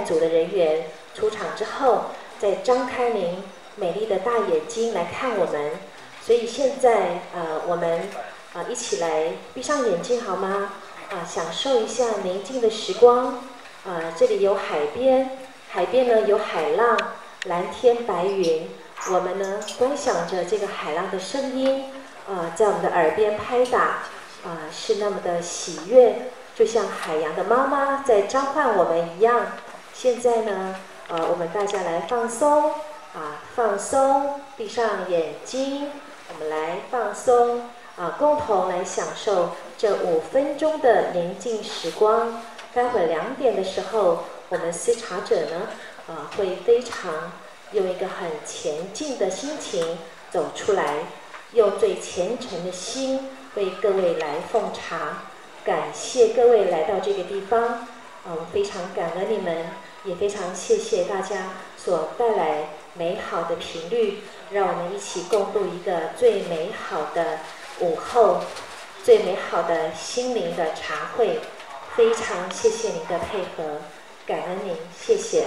组的人员出场之后，再张开您美丽的大眼睛来看我们，所以现在呃我们。啊，一起来闭上眼睛好吗？啊，享受一下宁静的时光。啊，这里有海边，海边呢有海浪，蓝天白云。我们呢观想着这个海浪的声音，啊，在我们的耳边拍打，啊，是那么的喜悦，就像海洋的妈妈在召唤我们一样。现在呢，呃，我们大家来放松，啊，放松，闭上眼睛，我们来放松。啊，共同来享受这五分钟的宁静时光。待会两点的时候，我们思茶者呢，啊，会非常用一个很前进的心情走出来，用最虔诚的心为各位来奉茶。感谢各位来到这个地方，啊，我，非常感恩你们，也非常谢谢大家所带来美好的频率，让我们一起共度一个最美好的。午后最美好的心灵的茶会，非常谢谢您的配合，感恩您，谢谢。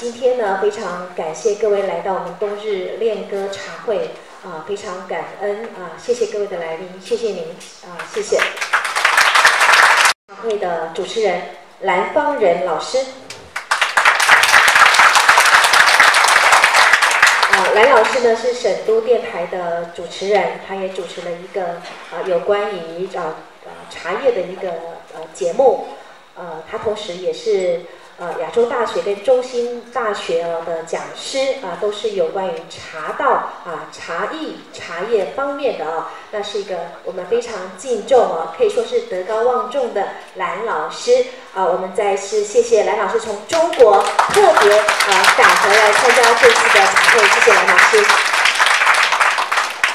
今天呢，非常感谢各位来到我们冬日练歌茶会啊、非常感恩啊、谢谢各位的来临，谢谢您啊、谢谢。茶会的主持人蓝方仁老师。啊，蓝老师呢是省都电台的主持人，他也主持了一个啊有关于啊呃茶叶的一个呃节目，呃，他同时也是呃亚洲大学跟中兴大学呃的讲师啊，都是有关于茶道啊茶艺茶叶方面的啊，那是一个我们非常敬重啊，可以说是德高望重的蓝老师啊，我们再次谢谢蓝老师从中国特别啊赶回来参加这次的茶会，谢谢蓝老师。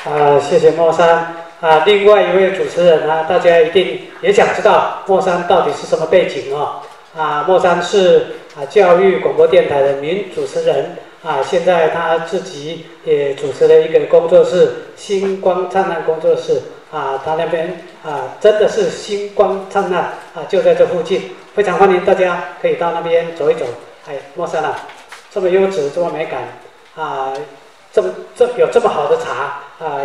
啊，谢谢莫山啊。另外一位主持人呢，大家一定也想知道莫山到底是什么背景哦。啊，莫山是啊教育广播电台的名主持人啊，现在他自己也主持了一个工作室——星光灿烂工作室啊，他那边啊真的是星光灿烂啊，就在这附近，非常欢迎大家可以到那边走一走。哎，莫山啊，这么优质，这么美感啊，这么这有这么好的茶啊，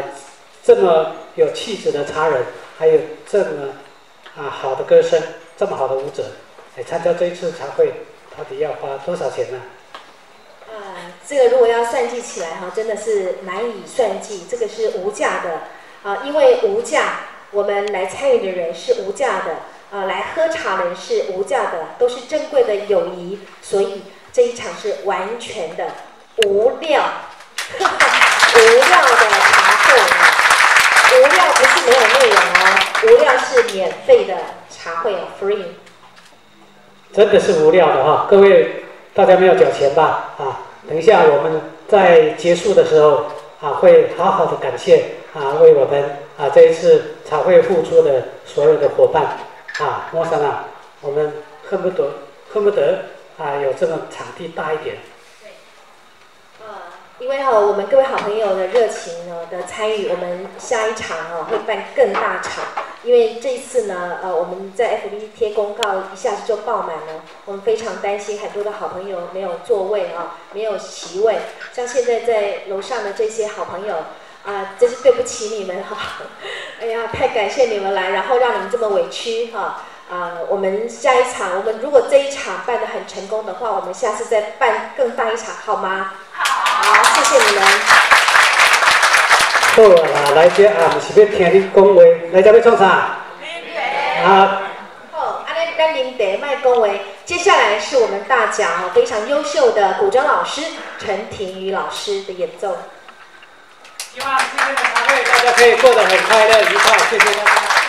这么有气质的茶人，还有这么啊好的歌声，这么好的舞者，来参加这一次茶会，到底要花多少钱呢？啊，这个如果要算计起来哈，真的是难以算计。这个是无价的啊，因为无价，我们来参与的人是无价的啊，来喝茶人是无价的，都是珍贵的友谊，所以这一场是完全的无料，无料的茶会。无料不是没有内容哦，无料是免费的茶会哦，free。真的是无聊的哈，各位大家没有缴钱吧？啊，等一下我们在结束的时候啊，会好好的感谢啊，为我们啊这一次茶会付出的所有的伙伴啊，莫山啊，我们恨不得恨不得啊有这么场地大一点。因为哈，我们各位好朋友的热情呢的参与，我们下一场哦会办更大场。因为这一次呢，呃，我们在 FB 贴公告，一下子就爆满了。我们非常担心很多的好朋友没有座位啊，没有席位。像现在在楼上的这些好朋友啊，真是对不起你们哈。哎呀，太感谢你们来，然后让你们这么委屈哈。啊，我们下一场，我们如果这一场办得很成功的话，我们下次再办更大一场，好吗？好，谢谢你们。好啊，来这啊，是要听你讲话，来这要创啥？啊。好，阿来跟您得麦恭维。接下来是我们大奖哦，非常优秀的古筝老师陈庭宇老师的演奏。希望今天的茶会大家可以过得很快乐愉快，谢谢大家。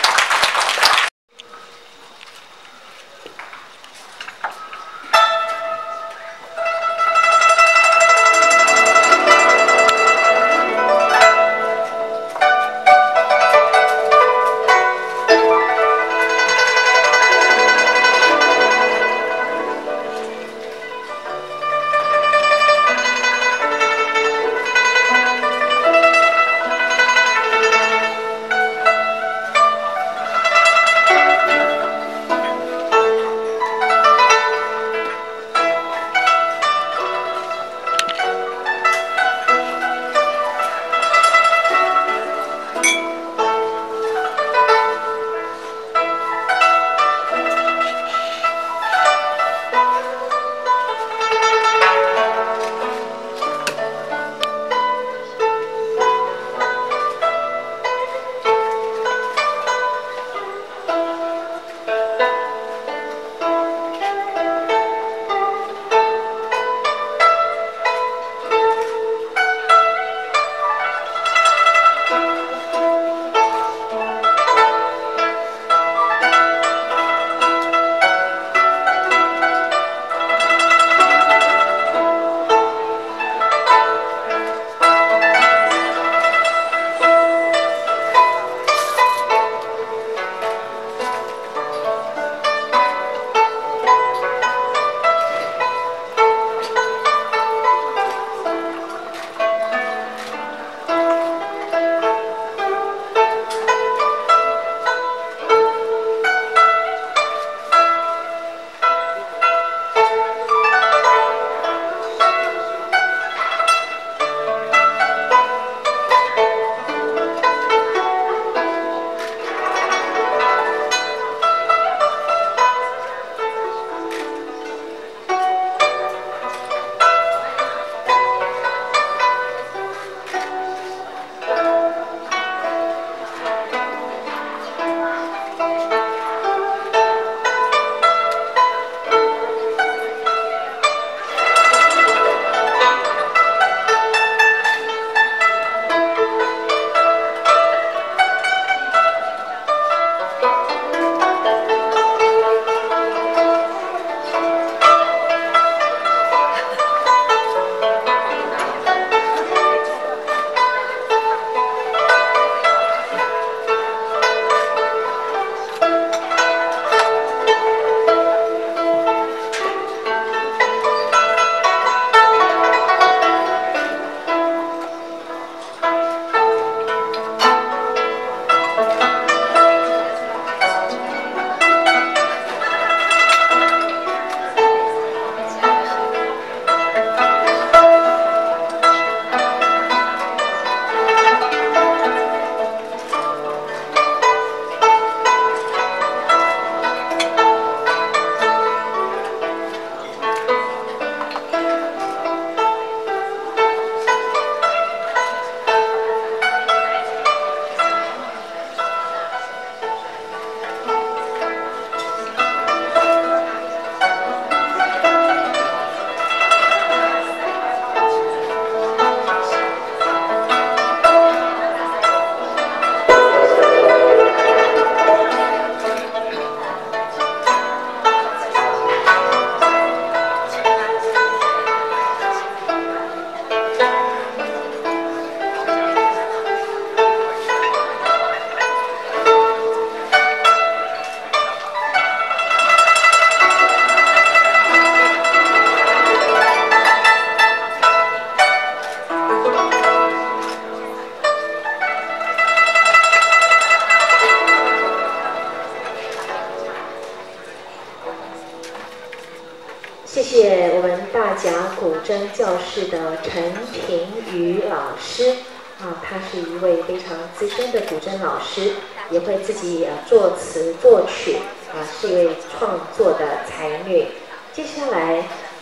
教室的陈平宇老师啊，他是一位非常资深的古筝老师，也会自己呃作词作曲啊，是一位创作的才女。接下来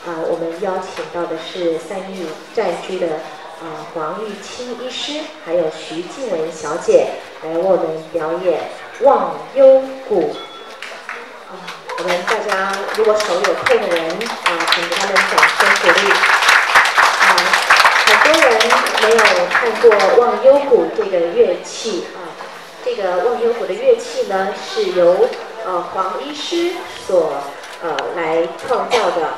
啊，我们邀请到的是三义战区的啊黄玉清医师，还有徐静雯小姐来为我们表演《忘忧谷》。我们大家如果手有空的人啊，请给他们掌声鼓励。啊，很多人没有看过忘忧谷的乐器啊，这个忘忧谷的乐器呢是由呃黄医师所呃来创造的，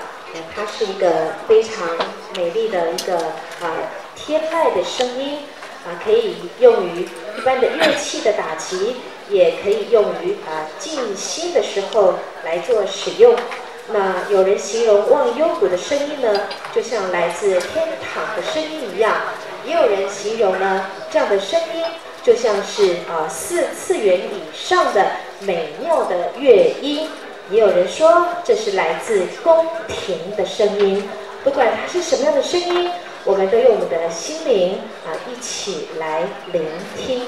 它是一个非常美丽的一个啊天籁的声音啊，可以用于一般的乐器的打击。也可以用于啊静心的时候来做使用。那有人形容忘忧谷的声音呢，就像来自天堂的声音一样；也有人形容呢，这样的声音就像是啊四次元以上的美妙的乐音。也有人说这是来自宫廷的声音。不管它是什么样的声音，我们都用我们的心灵啊一起来聆听。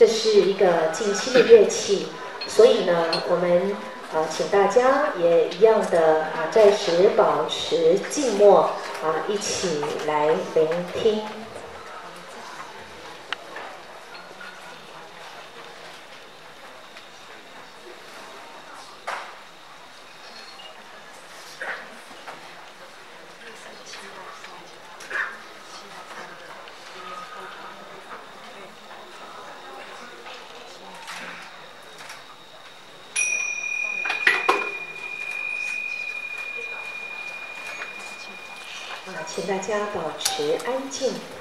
这是一个近期的乐器，所以呢，我们啊，请大家也一样的啊，暂时保持静默啊，一起来聆听。请大家保持安静。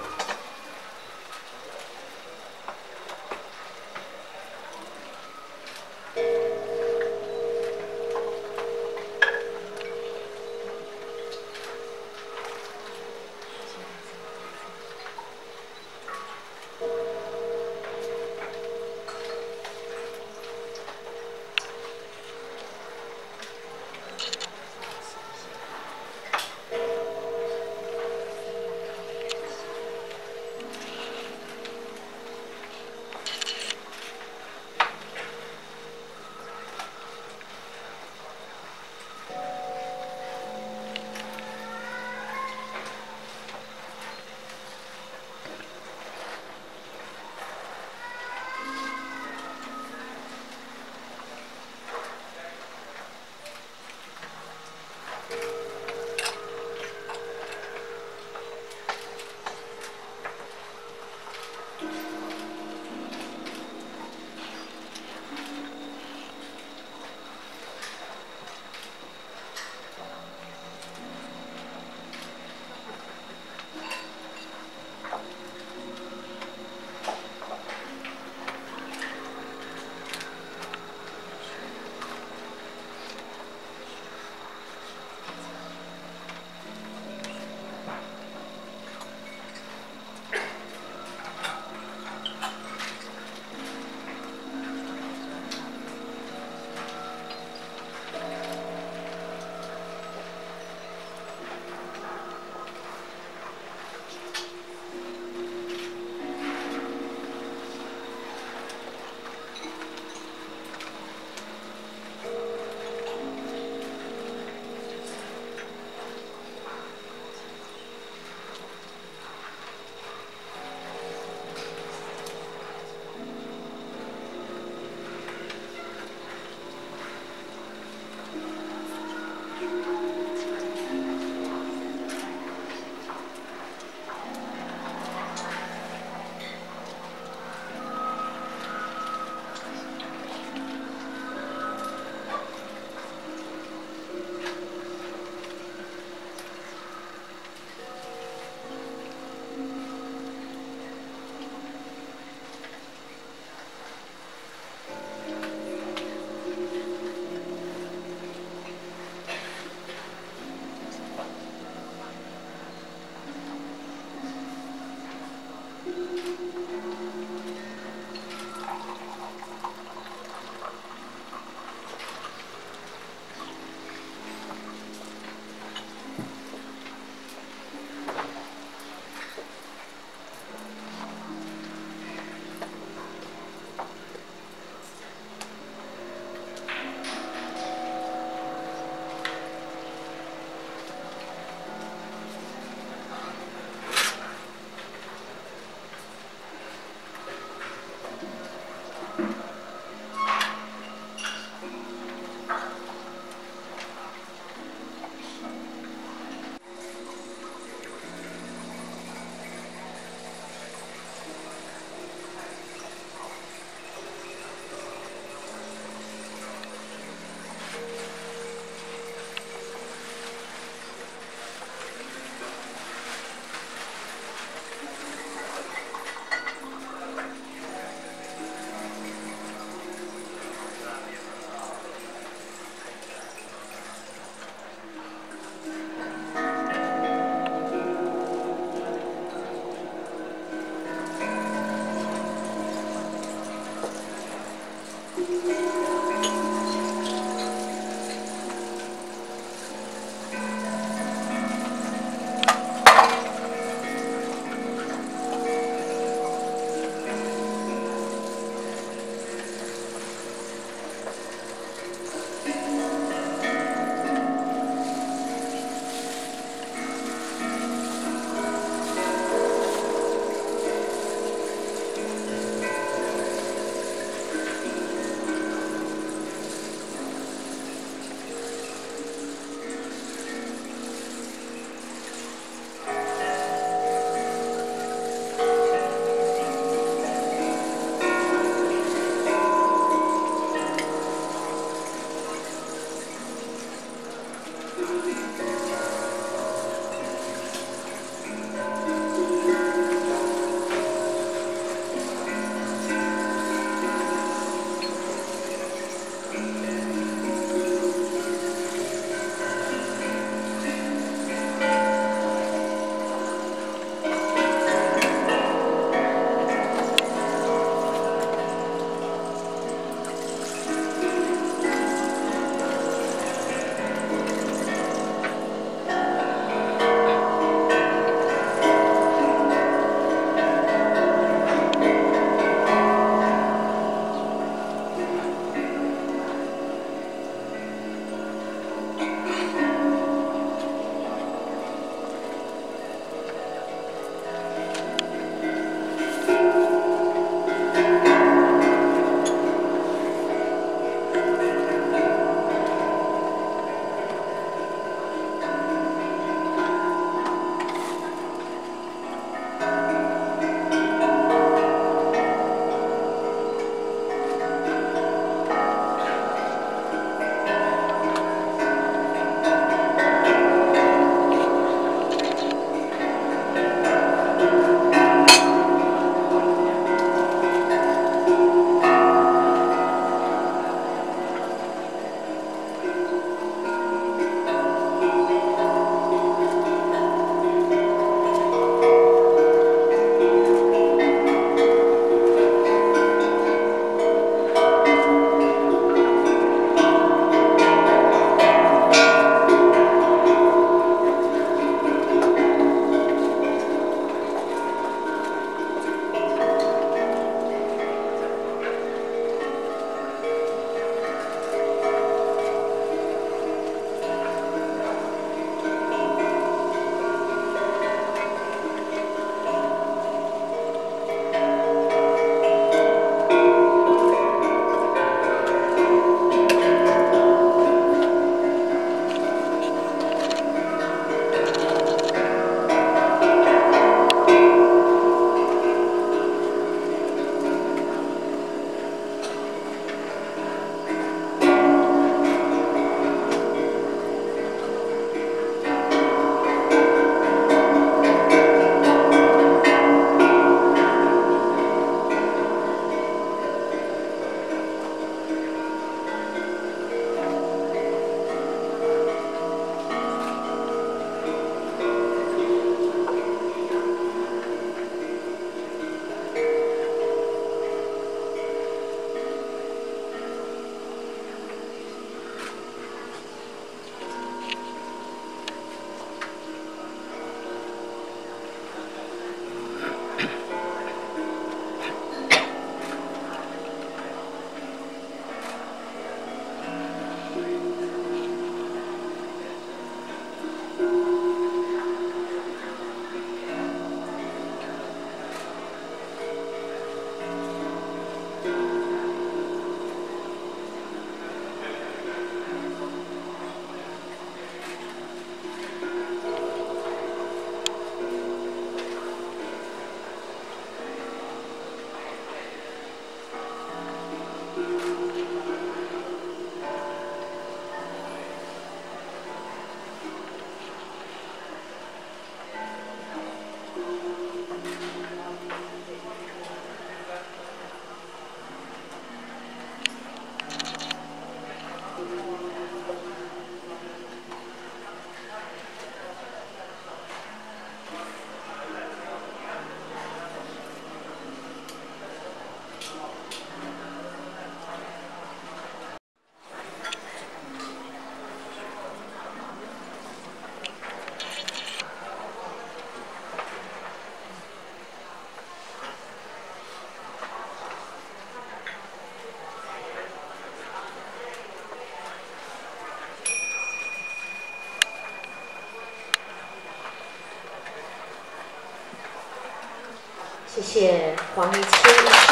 谢谢黄玉清医师、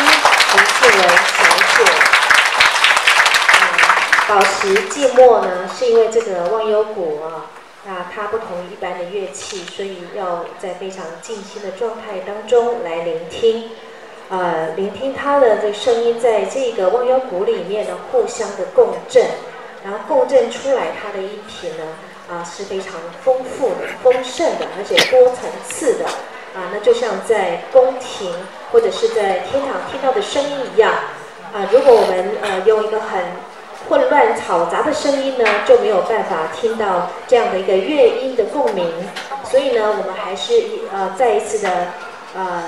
陈素文小姐。嗯，保持寂寞呢，是因为这个忘忧谷啊，那它不同于一般的乐器，所以要在非常静心的状态当中来聆听。呃，聆听它的这声音，在这个忘忧谷里面呢，互相的共振，然后共振出来它的音频呢，啊是非常丰富的、丰盛的，而且多层次的。啊，那就像在宫廷或者是在天堂听到的声音一样。啊，如果我们呃用一个很混乱嘈杂的声音呢，就没有办法听到这样的一个乐音的共鸣。所以呢，我们还是呃再一次的呃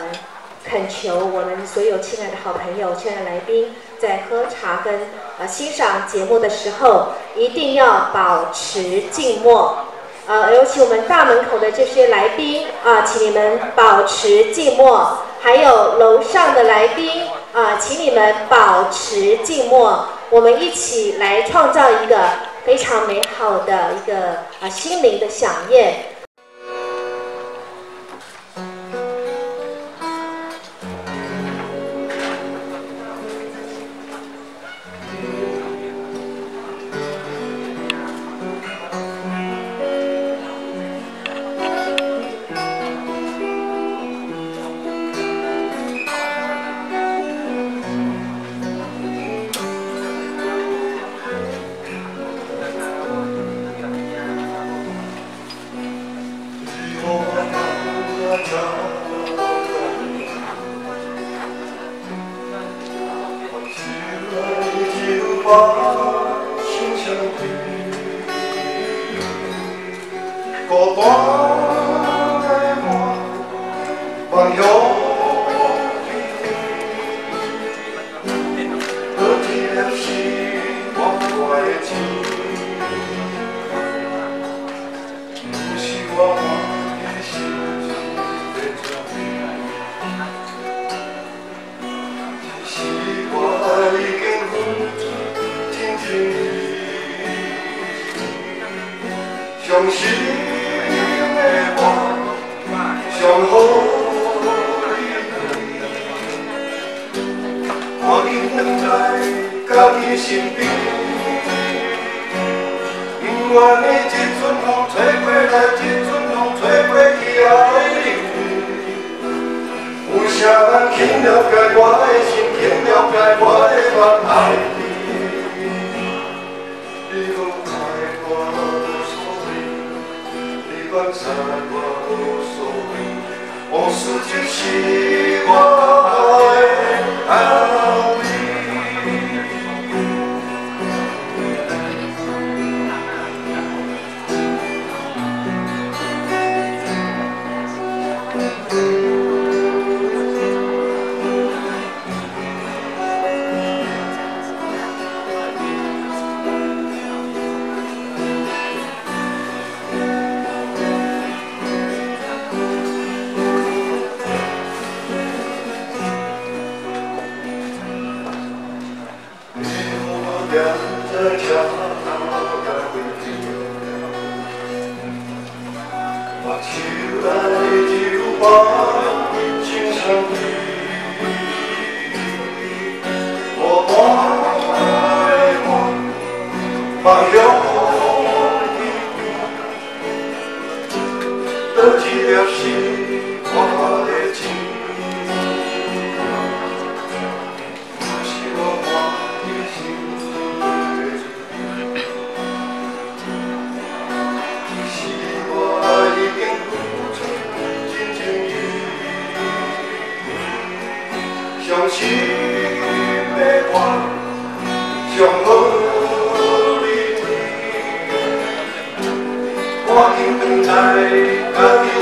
恳求我们所有亲爱的好朋友、亲爱的来宾，在喝茶跟呃欣赏节目的时候，一定要保持静默。呃，有请我们大门口的这些来宾啊，请你们保持静默；还有楼上的来宾啊，请你们保持静默。我们一起来创造一个非常美好的一个啊心灵的响宴。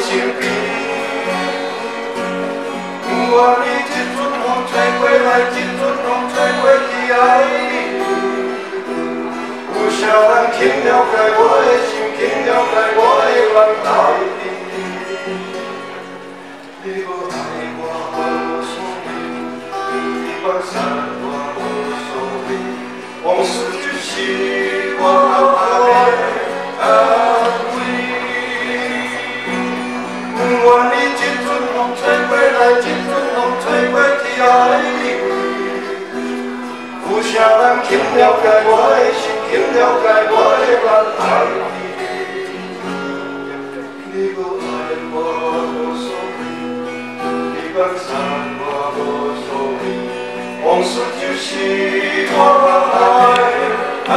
心边，我你一阵风吹过来，一阵风吹过去，爱你。有谁人了解我的心，肯了解我的温？解我的心情，了解我的烦恼。你不爱我无所谓，你不爱我无所谓，往事就是我爱。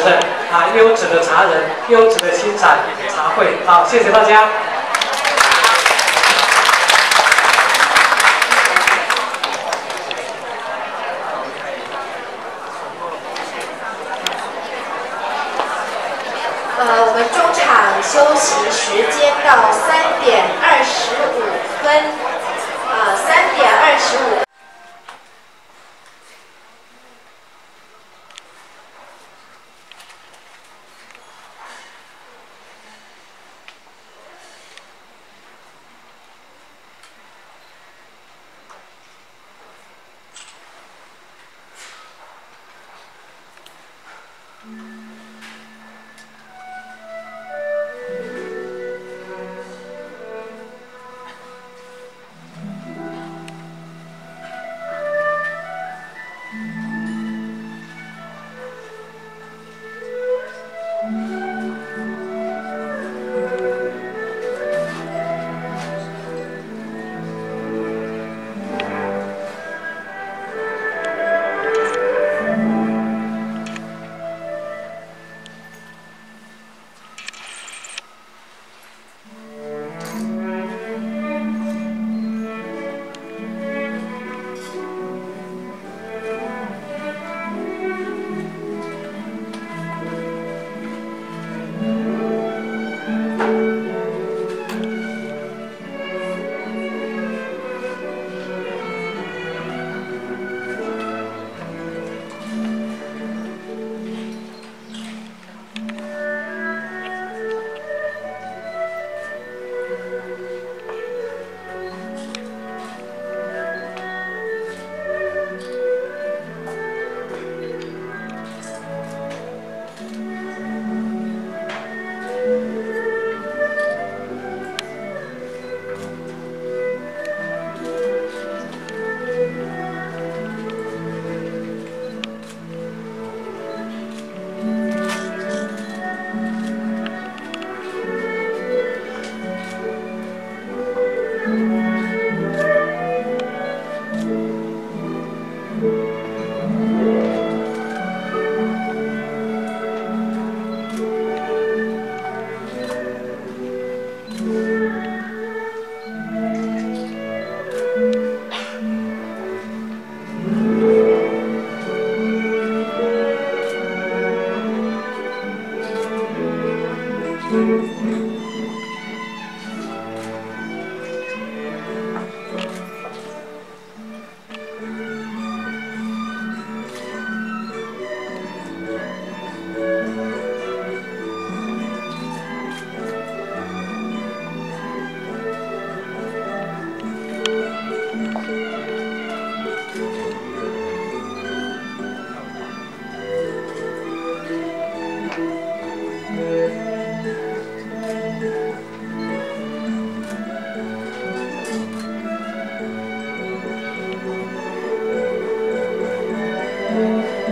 的啊，优质的茶人，优质的欣赏茶会，好，谢谢大家。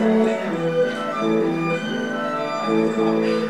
Thank you.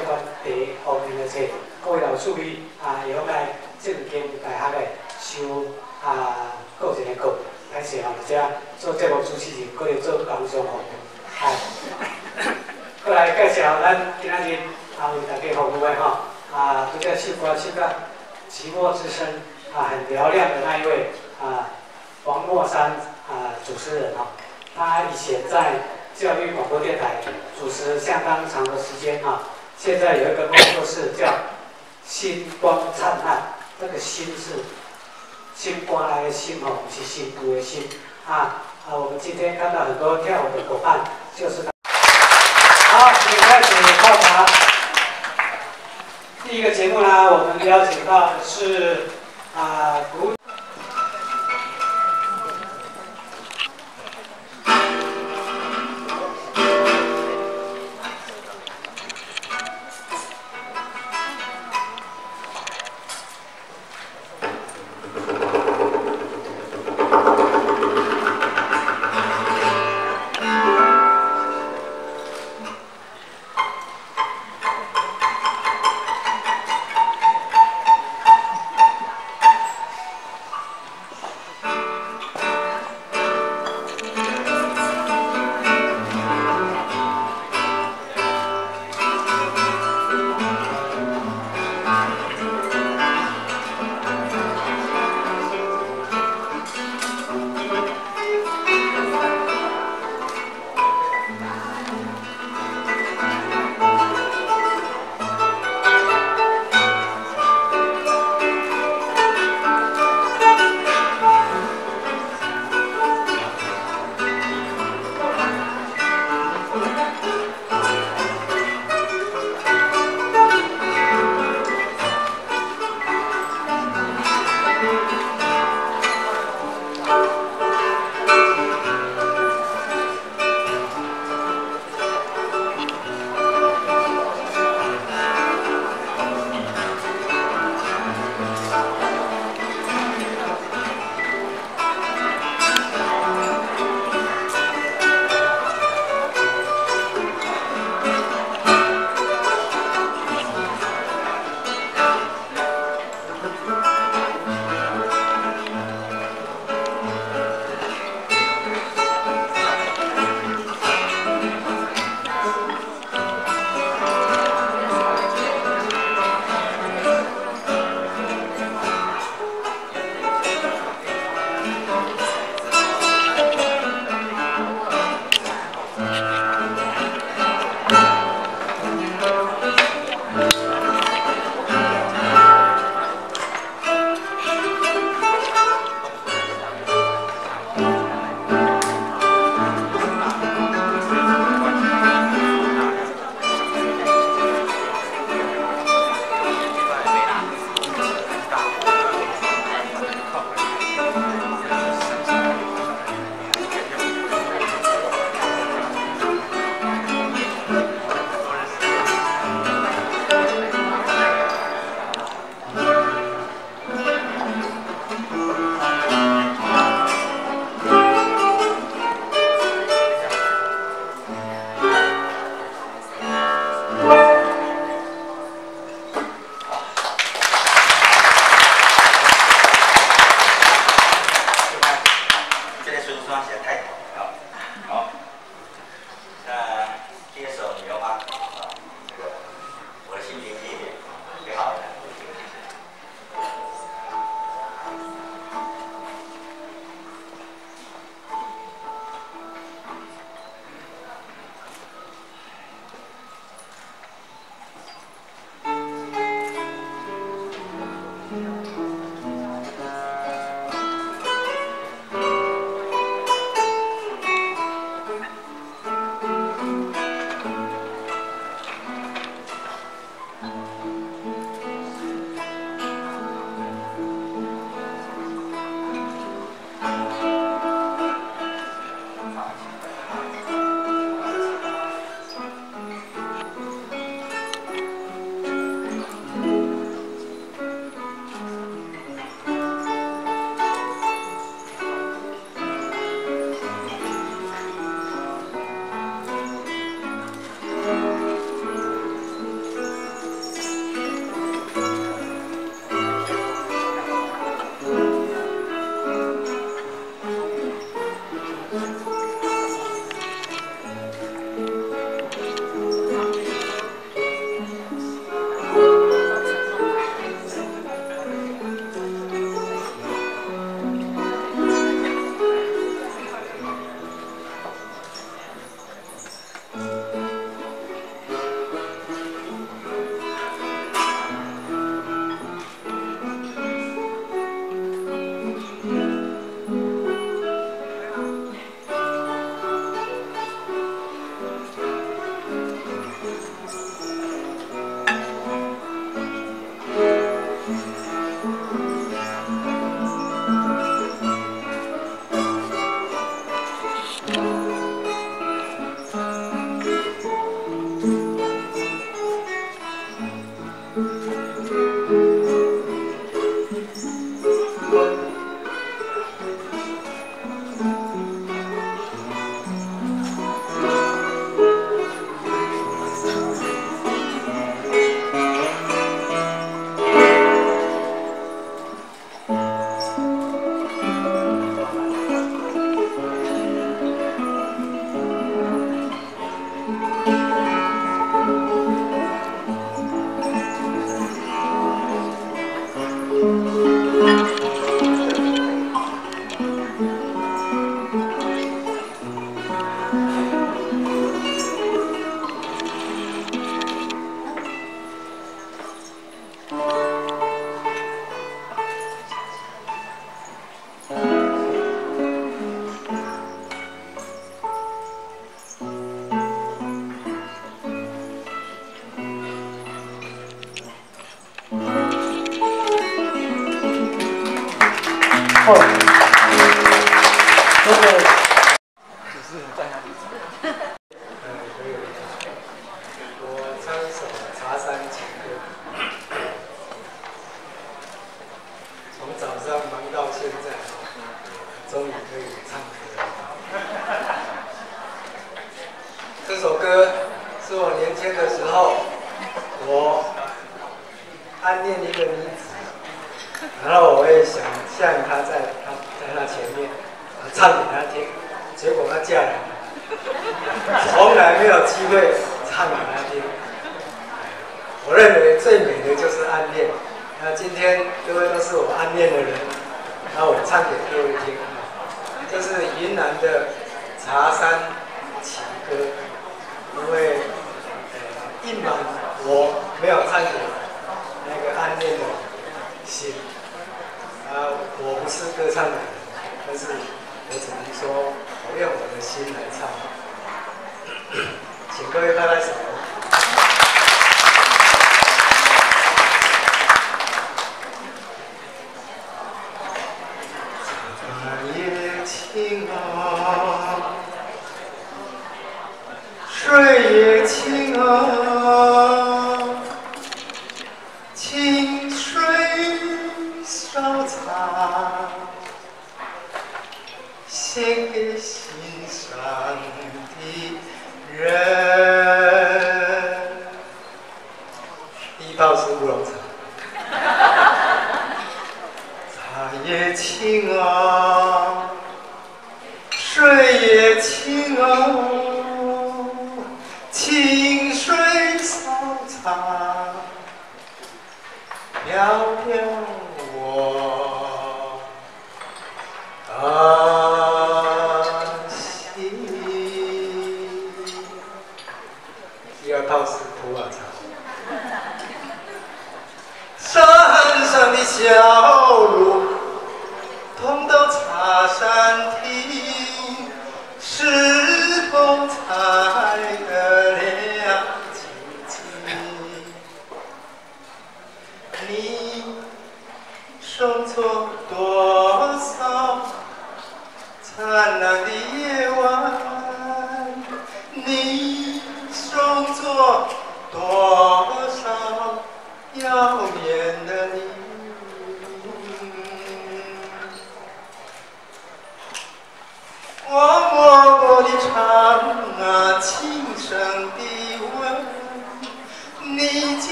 拢相关第一方面的册。各位老师哩啊，会晓来正经大学的修啊，各一个课，开始吼，或者做节目主持人，搁咧做工商服务，哎。过来介绍咱今仔日啊为大家服务的吼啊，这个是关心个寂寞之声啊，很嘹亮的那一位啊，王墨山啊主持人哈，他以前在教育广播电台主持相当长的时间哈，现在有一个工作室叫星光灿烂，这个星是星光来的星哦，不是新都的星啊啊，我们今天看到很多跳舞的伙伴，就是他。好，请开始泡茶。第一个节目呢，我们邀请到的是啊古。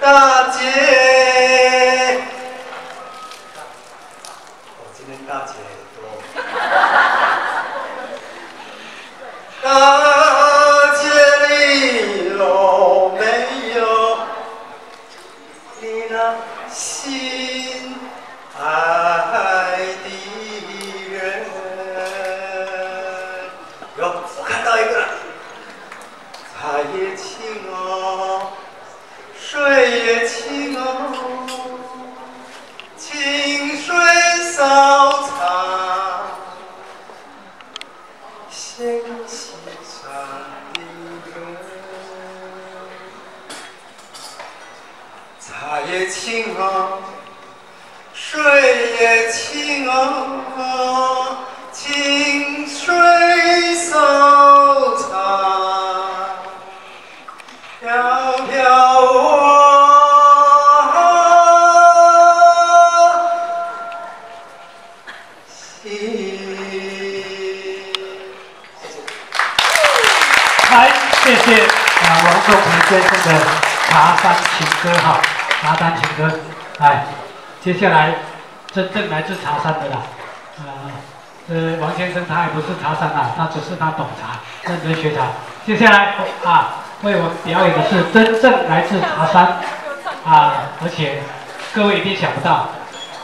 大姐？我今天大姐。先生的茶山情歌哈，茶山情歌。来，接下来真正来自茶山的啦，呃，呃，王先生他也不是茶山的，他只是他懂茶，认真学茶。接下来啊，为我们表演的是真正来自茶山啊，而且各位一定想不到，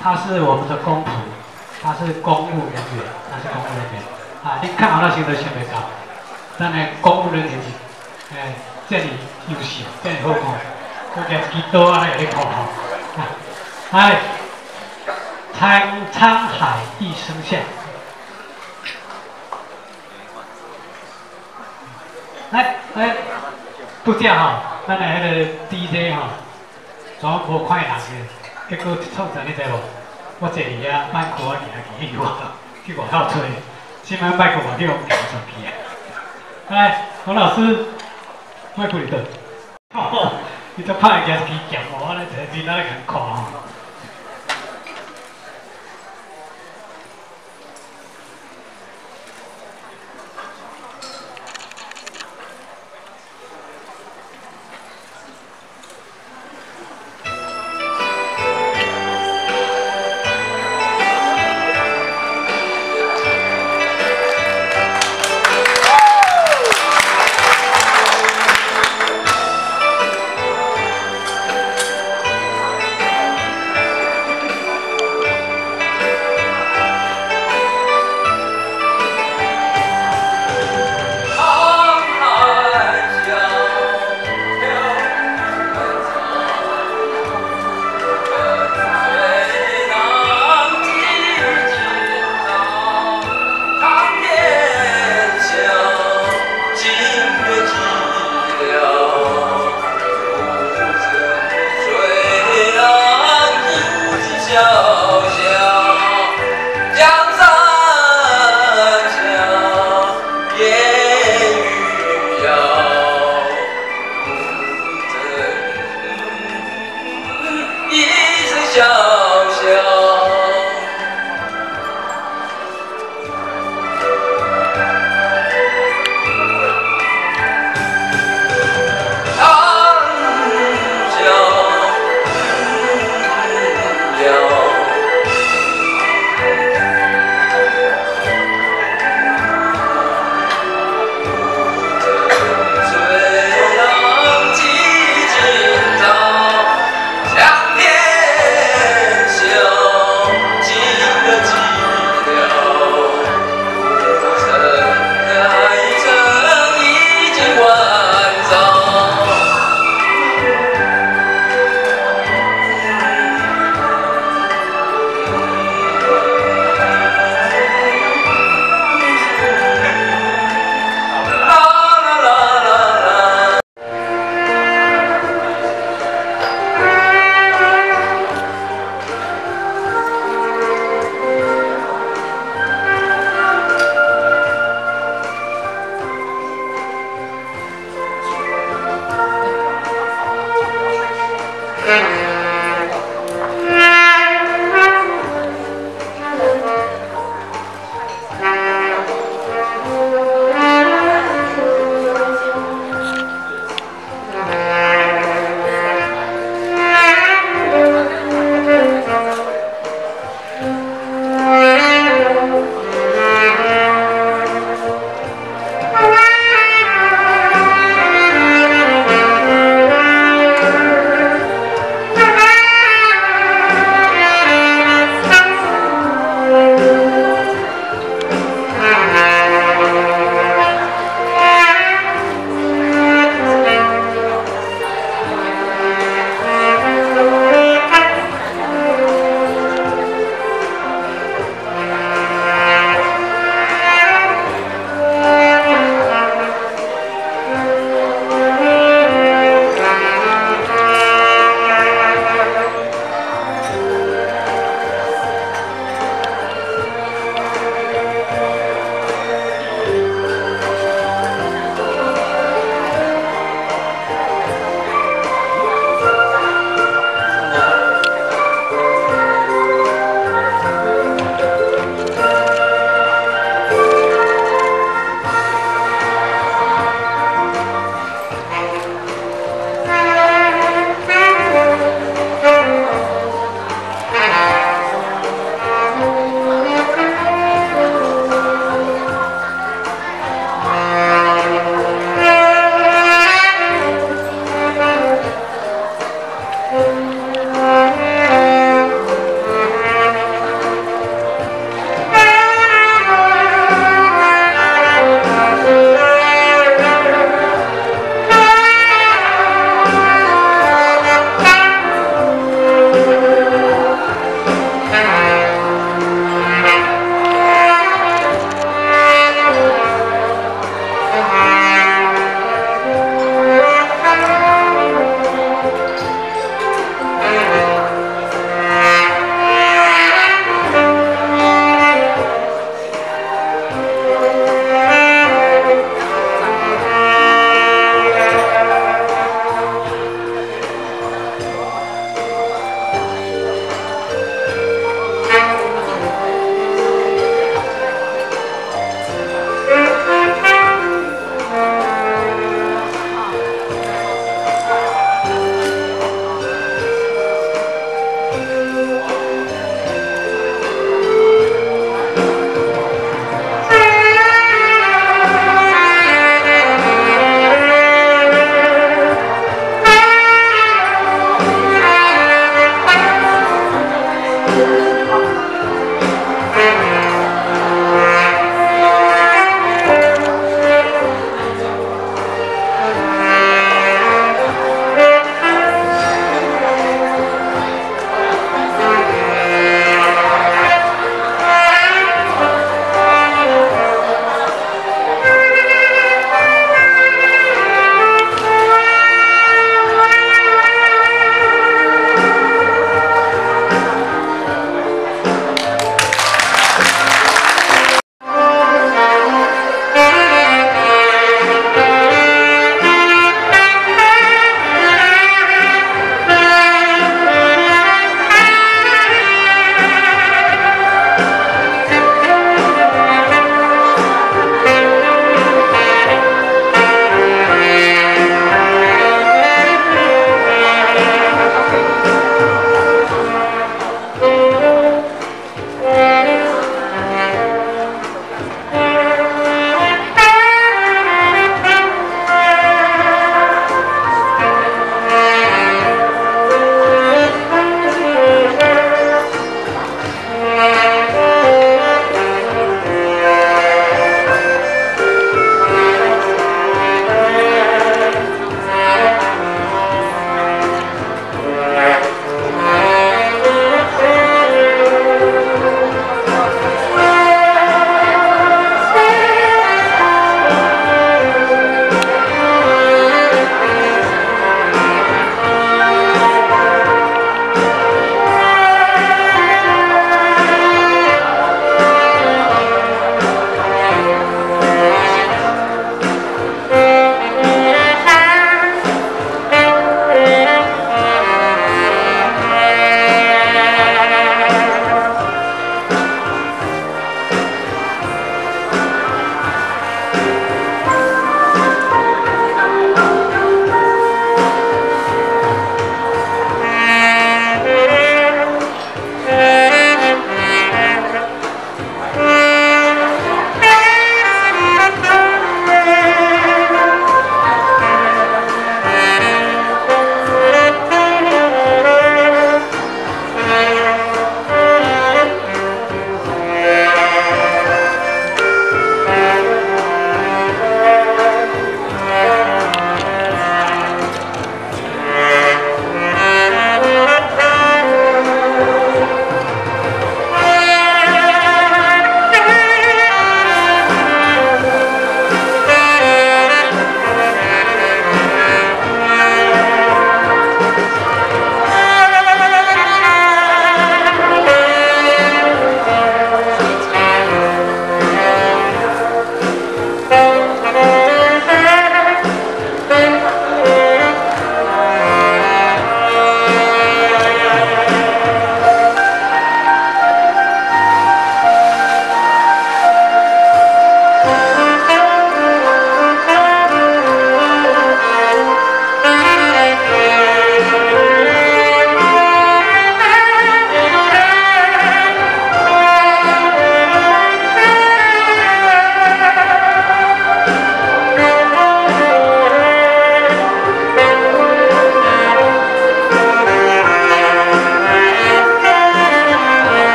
他是我们的公仆，他是公务人员，他是公务人员啊，你看好那些都想不到。咱的公务人员是，诶，这里优秀，这里好看，我家几多啊，有咧看吼。来，沧沧海一声笑。来来，拄则吼，咱来迄个 DJ 吼，全部看人的，结果创啥你知无？我坐伫遐麦克我行去，去外去外口吹，即摆麦克我叫我行出去啊。来，洪老师，麦克里的。哦，你这拍人家皮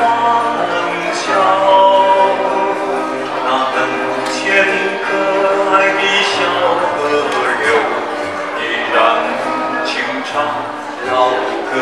欢笑，那门前可爱的小河流，依然清唱老歌。